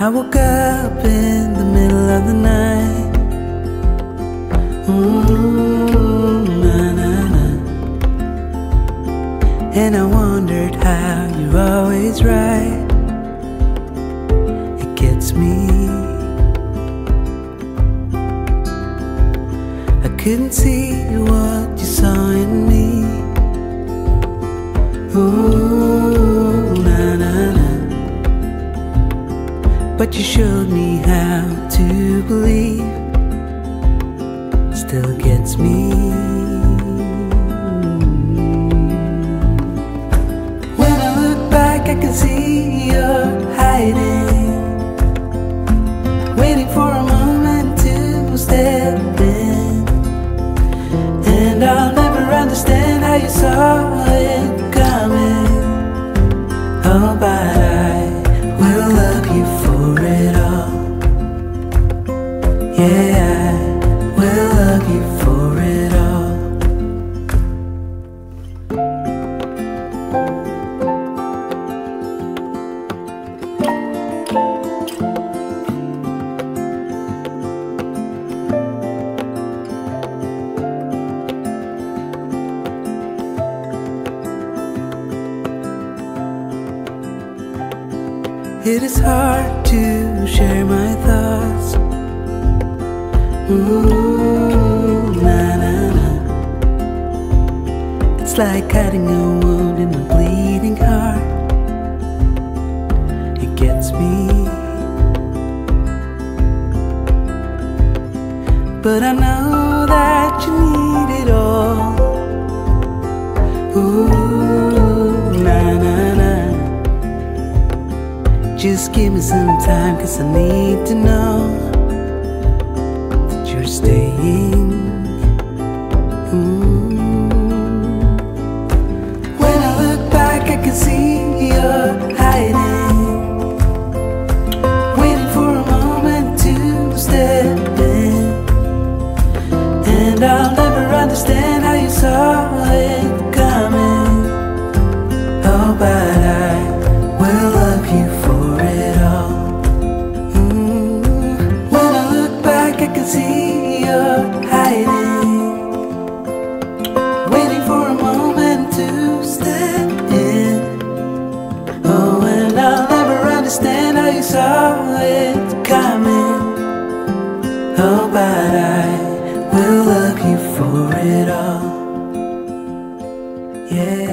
I woke up in the middle of the night. Ooh, na, na, na. And I wondered how you're always right. It gets me. I couldn't see what you saw in me. Ooh, But you showed me how to believe. Still gets me. It is hard to share my thoughts. Ooh, na na na. It's like cutting a wound in a bleeding heart. It gets me. But I know that you need it all. Just give me some time, cause I need to know that you're staying. Mm. When I look back, I can see you're hiding, waiting for a moment to step in. And I'll never understand how you saw it saw it coming. Oh, but I will love you for it all. Yeah.